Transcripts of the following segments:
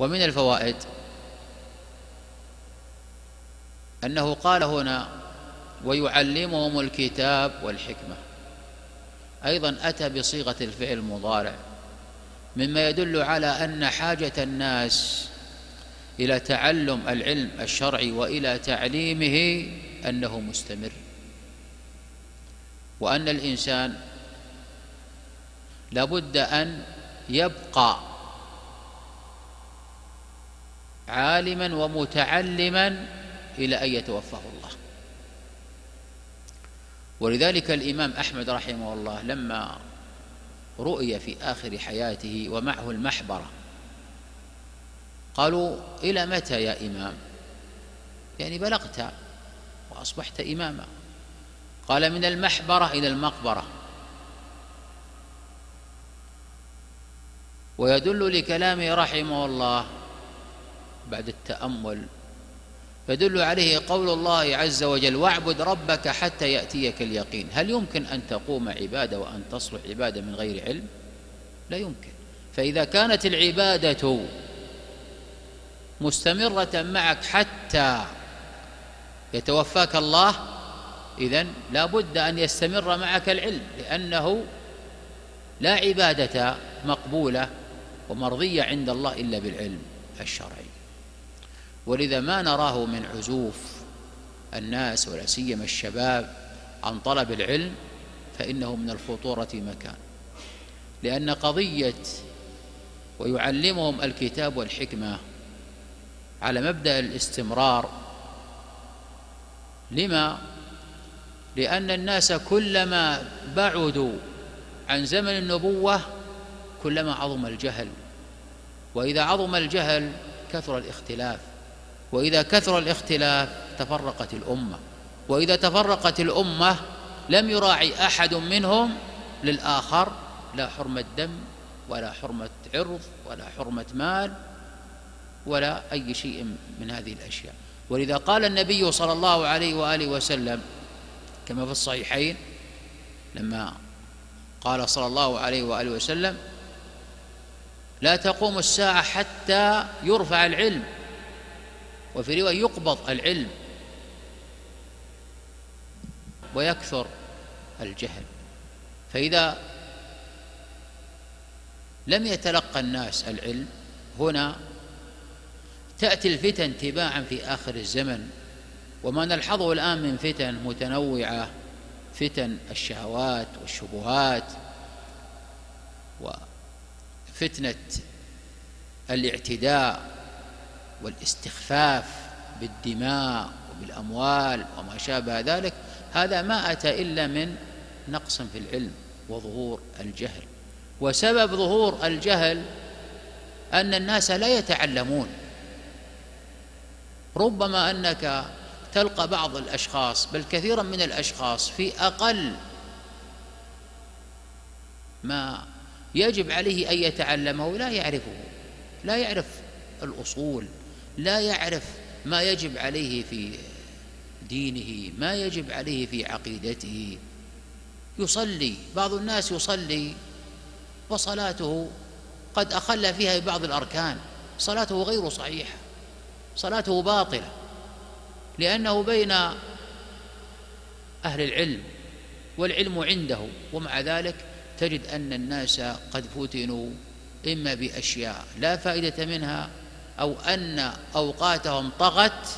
ومن الفوائد أنه قال هنا ويعلمهم الكتاب والحكمة. أيضا أتى بصيغة الفعل المضارع مما يدل على أن حاجة الناس إلى تعلم العلم الشرعي وإلى تعليمه أنه مستمر وأن الإنسان لابد أن يبقى عالما ومتعلما إلى أن يتوفاه الله. ولذلك الإمام أحمد رحمه الله لما رؤي في آخر حياته ومعه المحبرة قالوا إلى متى يا إمام؟ يعني بلغت وأصبحت إماما. قال من المحبرة إلى المقبرة. ويدل لكلامه رحمه الله بعد التأمل. يدل عليه قول الله عز وجل واعبد ربك حتى يأتيك اليقين. هل يمكن أن تقوم عبادة وأن تصلح عبادة من غير علم؟ لا يمكن. فإذا كانت العبادة مستمرة معك حتى يتوفاك الله إذن لا بد أن يستمر معك العلم لأنه لا عبادة مقبولة ومرضية عند الله إلا بالعلم الشرعي. ولذا ما نراه من عزوف الناس ولا سيما الشباب عن طلب العلم فإنه من الخطورة مكان. لأن قضية ويعلمهم الكتاب والحكمة على مبدأ الاستمرار لما؟ لأن الناس كلما بعدوا عن زمن النبوة كلما عظم الجهل. وإذا عظم الجهل كثر الاختلاف. وإذا كثر الاختلاف تفرقت الأمة. وإذا تفرقت الأمة لم يراعي أحد منهم للآخر لا حرمة دم ولا حرمة عرض ولا حرمة مال ولا أي شيء من هذه الأشياء. ولذا قال النبي صلى الله عليه وآله وسلم كما في الصحيحين لما قال صلى الله عليه وآله وسلم لا تقوم الساعة حتى يرفع العلم. وفي رواية يقبض العلم ويكثر الجهل. فإذا لم يتلقى الناس العلم هنا تأتي الفتن تباعا في آخر الزمن وما نلحظه الآن من فتن متنوعة فتن الشهوات والشبهات وفتنة الاعتداء والاستخفاف بالدماء وبالأموال وما شابه ذلك هذا ما أتى إلا من نقص في العلم وظهور الجهل. وسبب ظهور الجهل أن الناس لا يتعلمون. ربما أنك تلقى بعض الأشخاص بل كثيرا من الأشخاص في أقل ما يجب عليه أن يتعلمه لا يعرفه لا يعرف الأصول لا يعرف ما يجب عليه في دينه ما يجب عليه في عقيدته. يصلي بعض الناس يصلي وصلاته قد أخل فيها ببعض الأركان. صلاته غير صحيحة صلاته باطلة لأنه بين أهل العلم والعلم عنده. ومع ذلك تجد أن الناس قد فتنوا إما بأشياء لا فائدة منها أو أن أوقاتهم طغت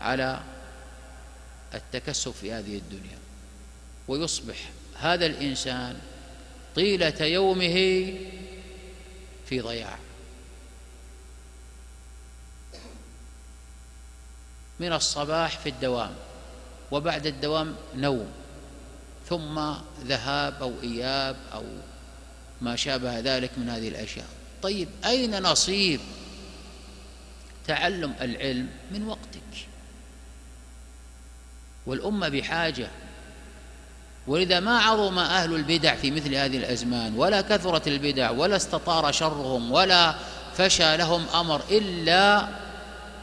على التكسب في هذه الدنيا. ويصبح هذا الإنسان طيلة يومه في ضياع. من الصباح في الدوام وبعد الدوام نوم ثم ذهاب أو إياب أو ما شابه ذلك من هذه الأشياء. طيب أين نصيب تعلم العلم من وقتك. والأمة بحاجة. ولذا ما عظم أهل البدع في مثل هذه الأزمان ولا كثرت البدع ولا استطار شرهم ولا فشى لهم أمر إلا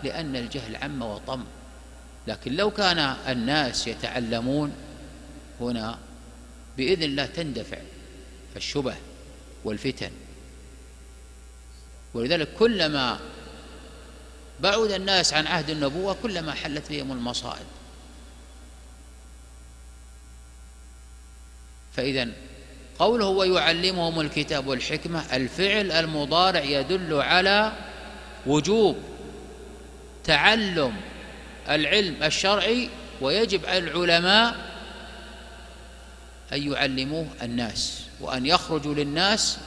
لأن الجهل عم وطم. لكن لو كان الناس يتعلمون هنا بإذن الله تندفع الشبه والفتن. ولذلك كلما بعد الناس عن عهد النبوة كلما حلت بهم المصائب. فإذا قوله ويعلمهم الكتاب والحكمة الفعل المضارع يدل على وجوب تعلم العلم الشرعي ويجب على العلماء أن يعلموه الناس وأن يخرجوا للناس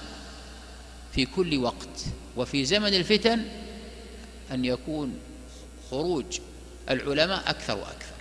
في كل وقت وفي زمن الفتن أن يكون خروج العلماء أكثر وأكثر.